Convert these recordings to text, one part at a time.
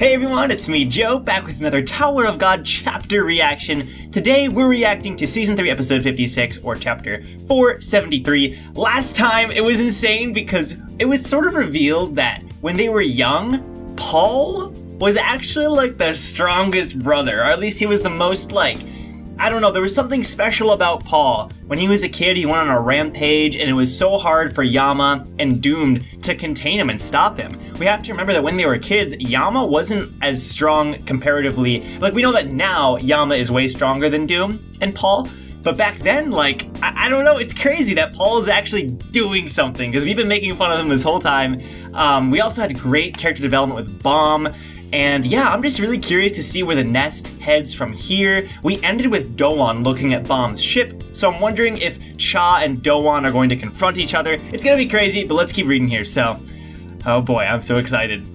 Hey everyone, it's me, Joe, back with another Tower of God chapter reaction. Today we're reacting to Season 3, Episode 56, or Chapter 473. Last time it was insane because it was sort of revealed that when they were young, Paul was actually like the strongest brother, or at least he was the most like I don't know, there was something special about Paul. When he was a kid, he went on a rampage, and it was so hard for Yama and Doom to contain him and stop him. We have to remember that when they were kids, Yama wasn't as strong comparatively. Like, we know that now Yama is way stronger than Doom and Paul, but back then, like, I, I, don't know, it's crazy that Paul is actually doing something, because we've been making fun of him this whole time. Um, we also had great character development with Bam, and yeah, I'm just really curious to see where the nest heads from here. We ended with Doan looking at Bam's ship, so I'm wondering if Cha and Doan are going to confront each other. It's gonna be crazy, but let's keep reading here, so... Oh boy, I'm so excited.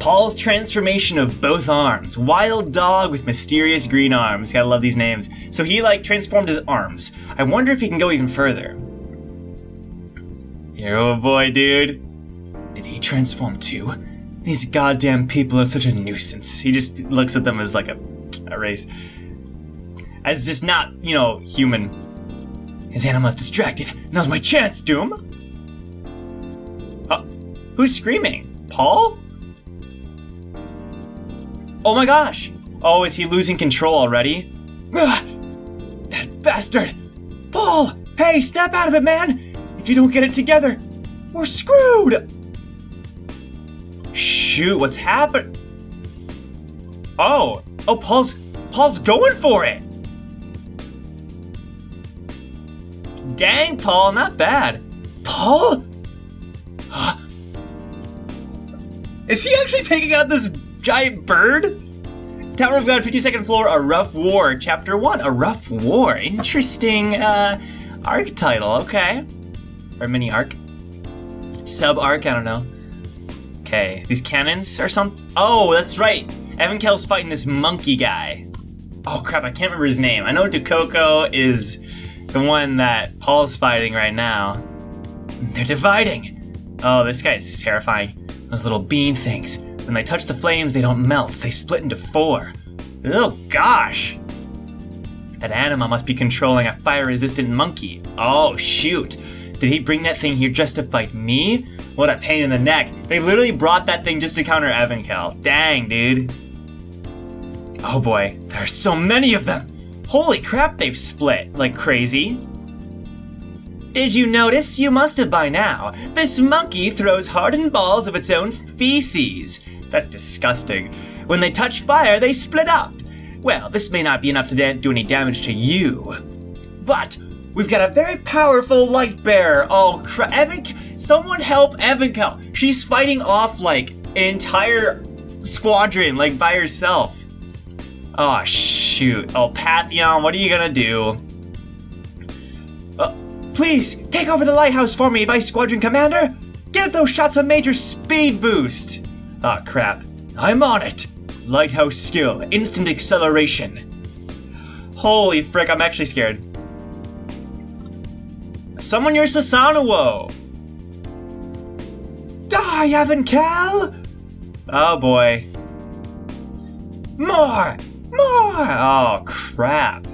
Paul's transformation of both arms. Wild dog with mysterious green arms. Gotta love these names. So he, like, transformed his arms. I wonder if he can go even further. Hero oh boy, dude. Did he transform too? These goddamn people are such a nuisance. He just looks at them as like a, a race. As just not, you know, human. His animal is distracted. Now's my chance, Doom! Uh, who's screaming? Paul? Oh my gosh! Oh, is he losing control already? Ugh, that bastard! Paul! Hey, snap out of it, man! If you don't get it together, we're screwed! Shoot, what's happened? Oh, oh, Paul's, Paul's going for it. Dang, Paul, not bad. Paul? Is he actually taking out this giant bird? Tower of God, 52nd floor, A Rough War, Chapter 1, A Rough War. Interesting uh, arc title, okay. Or mini arc. Sub arc, I don't know. Okay, these cannons or something? Oh, that's right. Evankhell's fighting this monkey guy. Oh crap, I can't remember his name. I know Dukoko is the one that Paul's fighting right now. They're dividing. Oh, this guy is terrifying. Those little bean things. When they touch the flames, they don't melt. They split into four. Oh gosh. That anima must be controlling a fire-resistant monkey. Oh shoot. Did he bring that thing here just to fight me? What a pain in the neck. They literally brought that thing just to counter Evankhell. Dang, dude. Oh boy, there are so many of them. Holy crap, they've split like crazy. Did you notice? You must have by now. This monkey throws hardened balls of its own feces. That's disgusting. When they touch fire, they split up. Well, this may not be enough to do any damage to you. But We've got a very powerful light bearer. Oh, crap. Evan, someone help Evankhell. She's fighting off like an entire squadron, like by herself. Oh, shoot. Oh, Pantheon, what are you gonna do? Uh, please, take over the lighthouse for me, Vice Squadron Commander. Give those shots a major speed boost. Oh, crap. I'm on it. Lighthouse skill, instant acceleration. Holy frick, I'm actually scared. Summon your Susanoo! Die, Evankhell! Oh boy. More! More! Oh crap.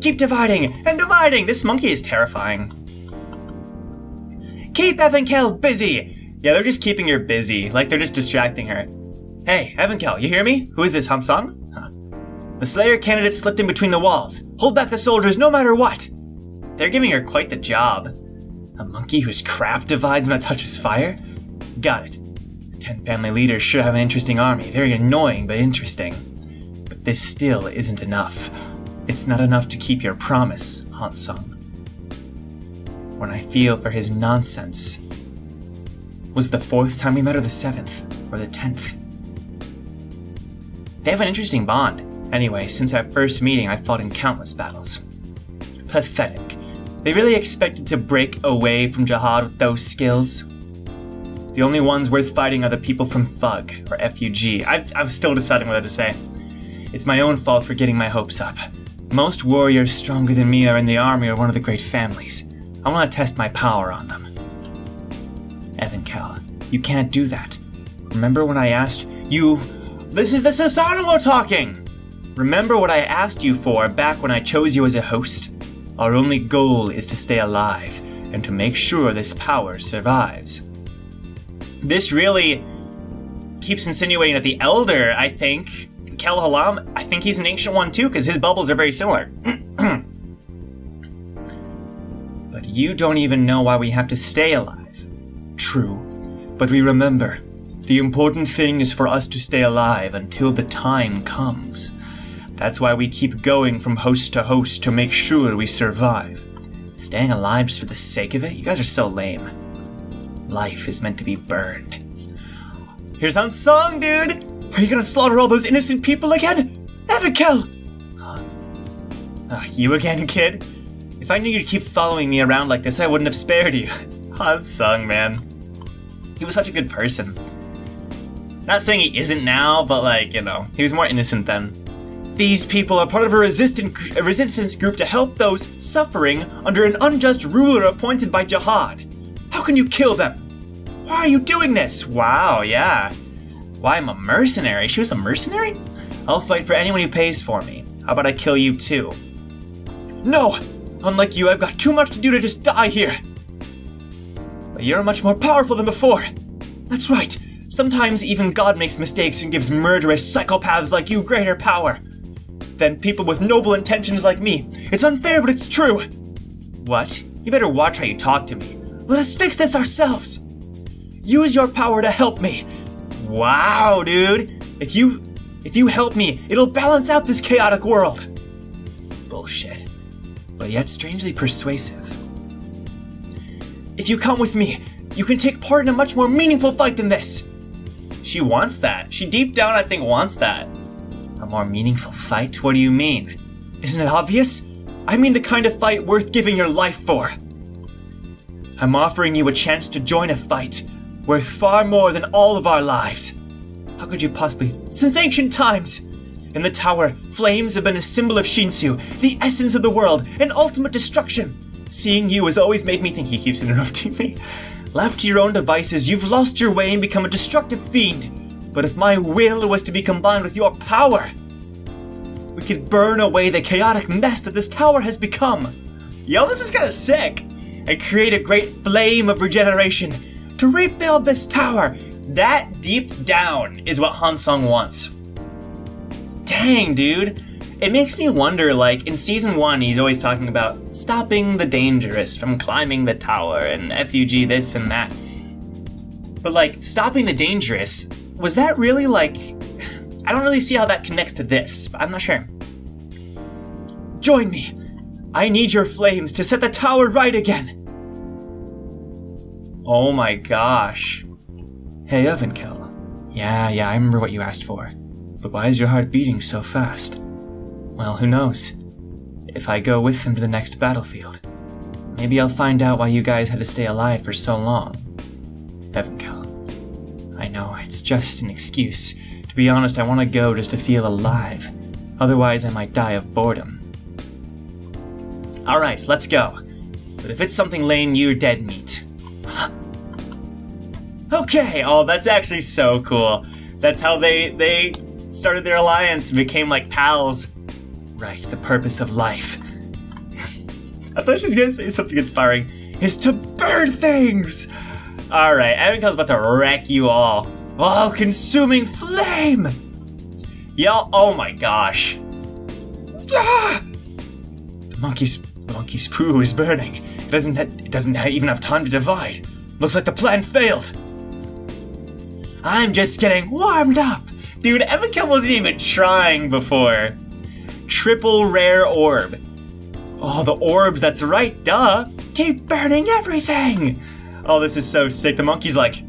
Keep dividing and dividing! This monkey is terrifying. Keep Evankhell busy! Yeah, they're just keeping her busy, like they're just distracting her. Hey, Evankhell, you hear me? Who is this, Hansung? Huh. The Slayer candidate slipped in between the walls. Hold back the soldiers no matter what! They're giving her quite the job. A monkey whose crap divides when it touches fire? Got it. The Ten family leaders should have an interesting army. Very annoying, but interesting. But this still isn't enough. It's not enough to keep your promise, Hansung. When I feel for his nonsense. Was the fourth time we met or the seventh? Or the tenth? They have an interesting bond. Anyway, since our first meeting, I've fought in countless battles. Pathetic. They really expected to break away from Jahad with those skills. The only ones worth fighting are the people from FUG, or FUG. I, I'm still deciding what to say. It's my own fault for getting my hopes up. Most warriors stronger than me are in the army or one of the great families. I want to test my power on them. Evankhell, you can't do that. Remember when I asked you. This is the Susanoo talking! Remember what I asked you for back when I chose you as a host? Our only goal is to stay alive and to make sure this power survives. This really keeps insinuating that the Elder, I think, Kel Halam, I think he's an ancient one too, because his bubbles are very similar. but you don't even know why we have to stay alive. True, but we remember, the important thing is for us to stay alive until the time comes. That's why we keep going from host to host to make sure we survive. Staying alive just for the sake of it? You guys are so lame. Life is meant to be burned. Here's on song, dude! Are you gonna slaughter all those innocent people again? Evankhell! Uh, you again, kid? If I knew you'd keep following me around like this, I wouldn't have spared you. Han Sung, man. He was such a good person. Not saying he isn't now, but like, you know, he was more innocent then. These people are part of a, resistant, a resistance group to help those suffering under an unjust ruler appointed by Jahad. How can you kill them? Why are you doing this? Wow, yeah. Why, I'm a mercenary. She was a mercenary? I'll fight for anyone who pays for me. How about I kill you too? No! Unlike you, I've got too much to do to just die here. But you're much more powerful than before. That's right. Sometimes even God makes mistakes and gives murderous psychopaths like you greater power. Than people with noble intentions like me. It's unfair, but it's true. What? You better watch how you talk to me. Let us fix this ourselves. Use your power to help me. Wow, dude. If you if you help me, it'll balance out this chaotic world. Bullshit. But yet strangely persuasive. If you come with me, you can take part in a much more meaningful fight than this. She wants that. She deep down, I think, wants that. A more meaningful fight? What do you mean? Isn't it obvious? I mean the kind of fight worth giving your life for. I'm offering you a chance to join a fight worth far more than all of our lives. How could you possibly? Since ancient times! In the tower, flames have been a symbol of Shinsu, the essence of the world, and ultimate destruction. Seeing you has always made me think he keeps interrupting me. Left to your own devices, you've lost your way and become a destructive fiend. But if my will was to be combined with your power, we could burn away the chaotic mess that this tower has become. Yo, this is kinda sick! And create a great flame of regeneration to rebuild this tower. That deep down is what Han Sung wants. Dang, dude. It makes me wonder, like, in season one, he's always talking about stopping the dangerous from climbing the tower and FUG this and that. But, like, stopping the dangerous, was that really, like. I don't really see how that connects to this, but I'm not sure. Join me! I need your flames to set the tower right again! Oh my gosh. Hey, Evankhell. Yeah, yeah, I remember what you asked for. But why is your heart beating so fast? Well, who knows? If I go with them to the next battlefield, maybe I'll find out why you guys had to stay alive for so long. Evankhell. Know, it's just an excuse. To be honest, I want to go just to feel alive. Otherwise, I might die of boredom. Alright, let's go. But if it's something lame, you're dead meat. Okay, oh, that's actually so cool. That's how they they started their alliance and became like pals. Right, the purpose of life. I thought she was gonna say something inspiring. Is to burn things! Alright, Evankhell's about to wreck you all. All-consuming flame! Y'all, oh my gosh. Ah! The monkey's, the monkey's poo is burning. It doesn't, it doesn't even have time to divide. Looks like the plan failed. I'm just getting warmed up. Dude, Evankhell wasn't even trying before. Triple rare orb. Oh, the orbs, that's right, duh. Keep burning everything. Oh, this is so sick. The monkey's like,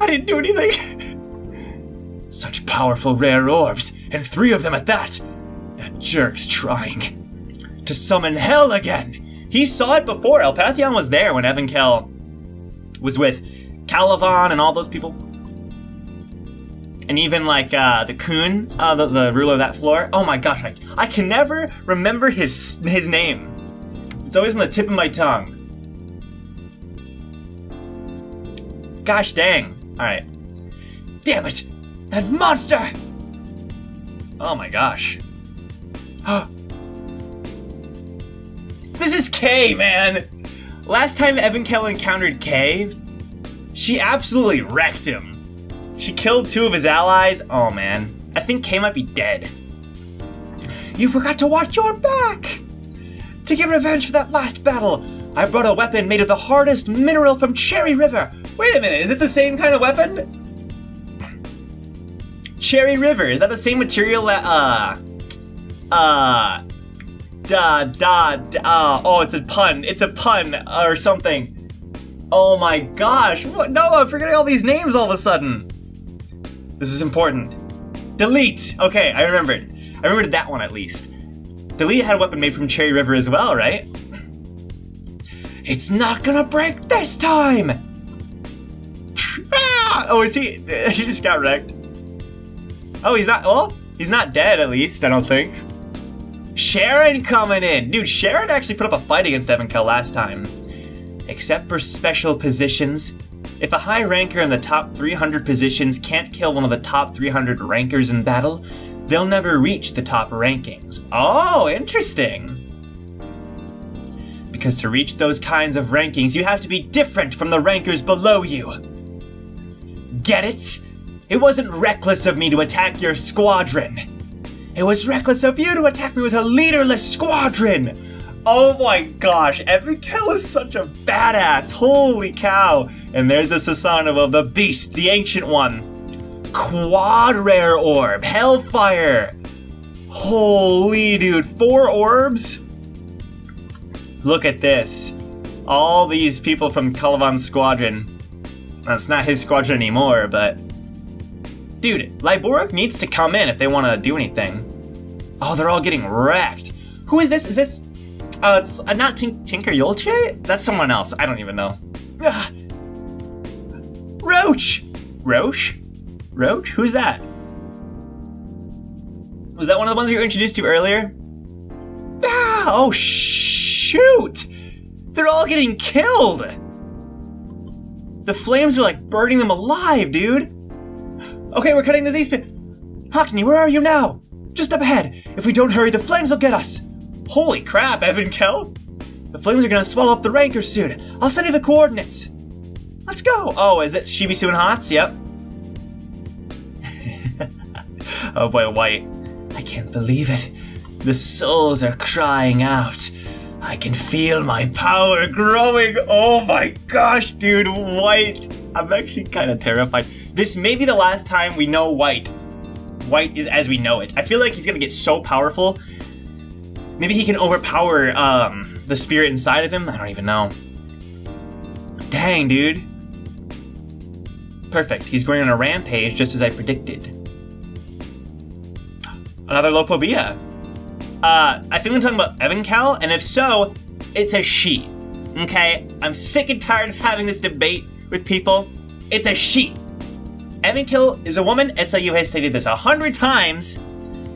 I didn't do anything. Such powerful rare orbs, and three of them at that. That jerk's trying to summon hell again. He saw it before. Elpathion was there when Evankhell was with Kallavan and all those people. And even like uh, the Kun, uh, the, the ruler of that floor. Oh my gosh, I, I can never remember his his name. It's always on the tip of my tongue. Gosh dang. Alright. Damn it! That monster! Oh my gosh. this is Kay, man! Last time Evankhell encountered Kay, she absolutely wrecked him. She killed two of his allies. Oh man, I think Kay might be dead. You forgot to watch your back! To get revenge for that last battle, I brought a weapon made of the hardest mineral from Cherry River. Wait a minute, is it the same kind of weapon? Cherry River, is that the same material that, uh, uh, da, da, da, uh, oh, it's a pun, it's a pun, or something. Oh my gosh, what, no, I'm forgetting all these names all of a sudden. This is important. Delete, okay, I remembered. I remembered that one at least. Delete had a weapon made from Cherry River as well, right? It's not gonna break this time! ah! Oh, is he? He just got wrecked. Oh, he's not, well, he's not dead at least, I don't think. Sharon coming in! Dude, Sharon actually put up a fight against Evankhell last time. Except for special positions. If a high ranker in the top 300 positions can't kill one of the top 300 rankers in battle, they'll never reach the top rankings. Oh, interesting. Because to reach those kinds of rankings, you have to be different from the rankers below you. Get it? It wasn't reckless of me to attack your squadron. It was reckless of you to attack me with a leaderless squadron. Oh my gosh, every kill is such a badass. Holy cow. And there's the Sasanova, of the beast, the ancient one. Quad rare orb, Hellfire. Holy dude, four orbs? Look at this. All these people from Kallavan's squadron. That's not his squadron anymore, but Dude, Lyborg needs to come in if they want to do anything. Oh, they're all getting wrecked. Who is this? Is this... Uh, it's uh, not Tink Tinker Yolche? That's someone else. I don't even know. Ugh. Roach! Roach? Roach? Who's that? Was that one of the ones you were introduced to earlier? Ah, oh, shoot! They're all getting killed! The flames are like burning them alive, dude! Okay, we're cutting to these pit. Hockney, where are you now? Just up ahead. If we don't hurry, the flames will get us. Holy crap, Evankhell. The flames are gonna swallow up the rankers soon. I'll send you the coordinates. Let's go. Oh, is it Shibisu and Hots? Yep. oh boy, oh, White. I can't believe it. The souls are crying out. I can feel my power growing. Oh my gosh, dude, White. I'm actually kind of terrified. This may be the last time we know White. White is as we know it. I feel like he's gonna get so powerful. Maybe he can overpower um, the spirit inside of him. I don't even know. Dang, dude. Perfect. He's going on a rampage just as I predicted. Another Lopobia. Uh, I think we're talking about Evankhell, and if so, it's a she. Okay? I'm sick and tired of having this debate with people. It's a she. Evankhell is a woman. SIU has stated this a hundred times.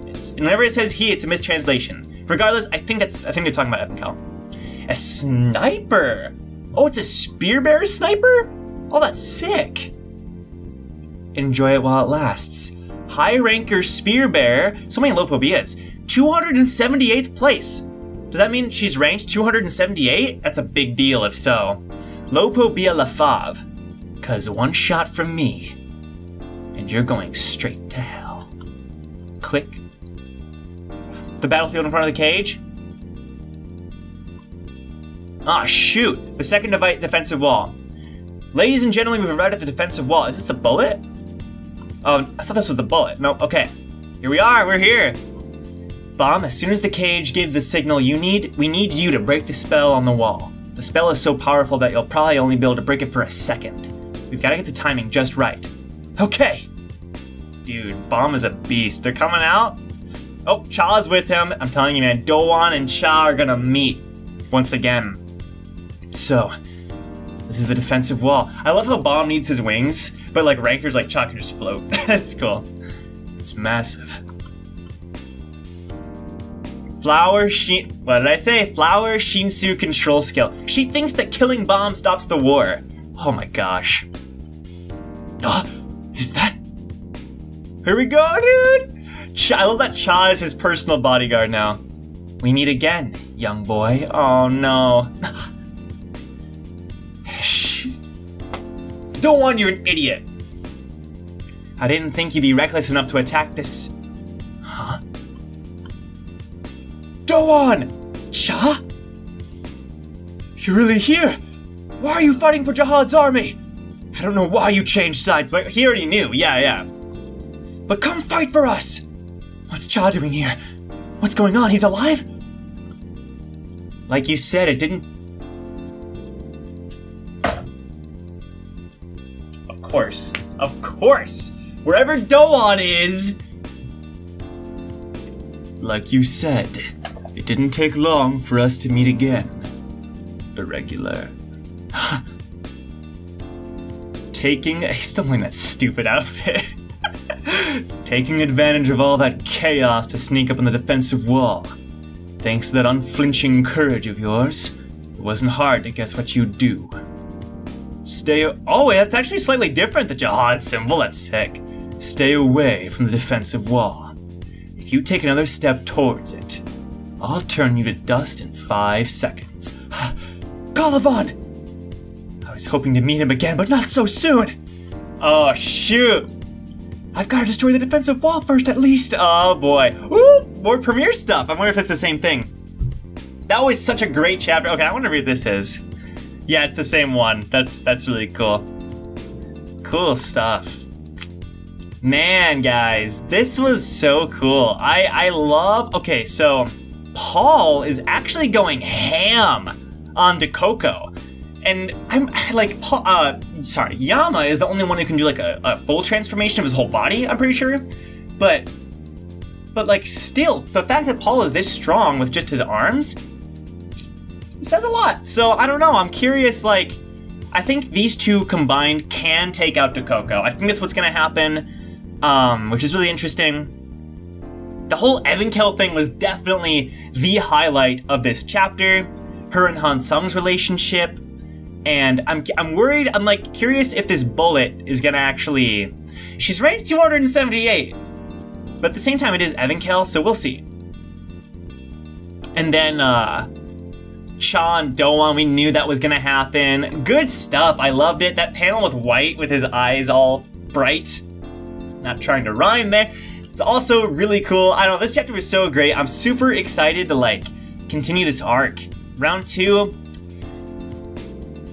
It's, whenever it says he, it's a mistranslation. Regardless, I think that's I think they're talking about Evankhell. A sniper. Oh, it's a spear bearer sniper. Oh, that's sick. Enjoy it while it lasts. High ranker spear bearer. So many Lopobias. 278th place. Does that mean she's ranked 278? That's a big deal if so. Lopobia Lafav. Cause one shot from me, and you're going straight to hell. Click. The battlefield in front of the cage? Ah, shoot! The second defensive wall. Ladies and gentlemen, we've arrived at the defensive wall. Is this the bullet? Oh, I thought this was the bullet. No, okay. Here we are, we're here. Bam, as soon as the cage gives the signal you need, we need you to break the spell on the wall. The spell is so powerful that you'll probably only be able to break it for a second. We've got to get the timing just right. Okay. Dude, Bam is a beast. They're coming out. Oh, Cha is with him. I'm telling you, man, Doan and Cha are gonna meet once again. So, this is the defensive wall. I love how Bam needs his wings, but like Rankers like Cha can just float. That's cool. It's massive. Flower Shin- what did I say? Flower Shinsu control skill. She thinks that killing Bam stops the war. Oh my gosh. Oh, is that? Here we go, dude! Cha I love that Cha is his personal bodyguard now. We meet again, young boy. Oh no. Don't want you're an idiot. I didn't think you'd be reckless enough to attack this. Doan! Cha? You're really here? Why are you fighting for Jahad's army? I don't know why you changed sides, but he already knew, yeah, yeah. But come fight for us! What's Cha doing here? What's going on? He's alive? Like you said, it didn't... Of course. Of course! Wherever Doan is... Like you said, it didn't take long for us to meet again. Irregular. Taking... He's still wearing that stupid outfit. Taking advantage of all that chaos to sneak up on the defensive wall. Thanks to that unflinching courage of yours, it wasn't hard to guess what you'd do. Stay. Oh, wait, that's actually slightly different, the Jahad symbol. That's sick. Stay away from the defensive wall. If you take another step towards it, I'll turn you to dust in five seconds. Kallavan! I was hoping to meet him again, but not so soon! Oh, shoot! I've got to destroy the defensive wall first, at least! Oh, boy. Ooh, more Premiere stuff! I wonder if it's the same thing. That was such a great chapter. Okay, I wonder if this is. Yeah, it's the same one. That's that's really cool. Cool stuff. Man, guys, this was so cool. I, I love, okay, so Paul is actually going ham on Dikoko. And I'm like, Paul, uh, sorry, Yama is the only one who can do like a, a full transformation of his whole body, I'm pretty sure. But, but like still, the fact that Paul is this strong with just his arms says a lot. So I don't know, I'm curious, like, I think these two combined can take out Dikoko. I think that's what's gonna happen um, which is really interesting. The whole Evankhell thing was definitely the highlight of this chapter. Her and Han Sung's relationship, and I'm I'm worried. I'm like curious if this bullet is gonna actually. She's ranked 278, but at the same time it is Evankhell, so we'll see. And then uh, and Doan, we knew that was gonna happen. Good stuff. I loved it. That panel with White with his eyes all bright not trying to rhyme there. It's also really cool. I don't know, this chapter was so great. I'm super excited to like continue this arc. Round two,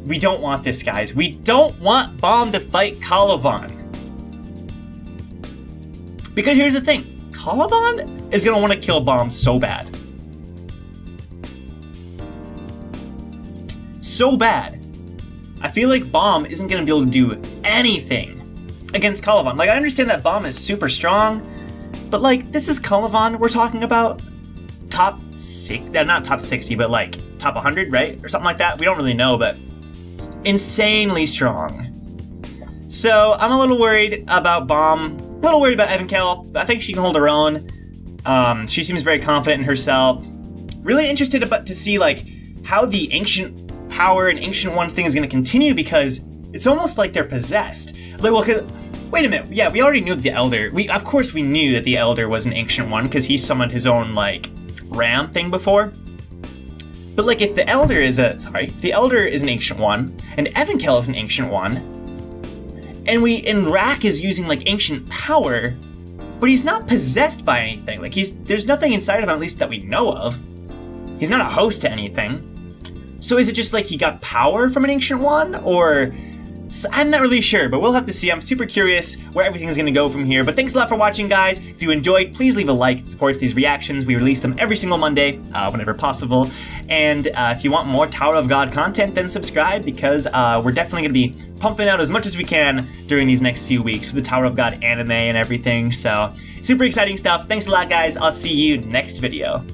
we don't want this, guys. We don't want Bam to fight Kallavan. Because here's the thing, Kallavan is gonna want to kill Bam so bad. So bad. I feel like Bam isn't gonna be able to do anything against Kallavan. Like, I understand that Bam is super strong, but like, this is Kallavan we're talking about. Top six, not top 60, but like top 100, right? Or something like that. We don't really know, but insanely strong. So I'm a little worried about Bam, a little worried about Evankhell. I think she can hold her own. Um, she seems very confident in herself. Really interested about to see like how the ancient power and ancient ones thing is going to continue because it's almost like they're possessed. Like, well, Wait a minute. Yeah, we already knew the Elder. We of course we knew that the Elder was an ancient one because he summoned his own like ram thing before. But like if the Elder is a sorry, the Elder is an ancient one, and Evankhell is an ancient one, and we and Rak is using like ancient power, but he's not possessed by anything. Like he's there's nothing inside of him at least that we know of. He's not a host to anything. So is it just like he got power from an ancient one, or I'm not really sure, but we'll have to see. I'm super curious where everything's going to go from here. But thanks a lot for watching, guys. If you enjoyed, please leave a like. It supports these reactions. We release them every single Monday, uh, whenever possible. And uh, if you want more Tower of God content, then subscribe because uh, we're definitely going to be pumping out as much as we can during these next few weeks with the Tower of God anime and everything. So super exciting stuff. Thanks a lot, guys. I'll see you next video.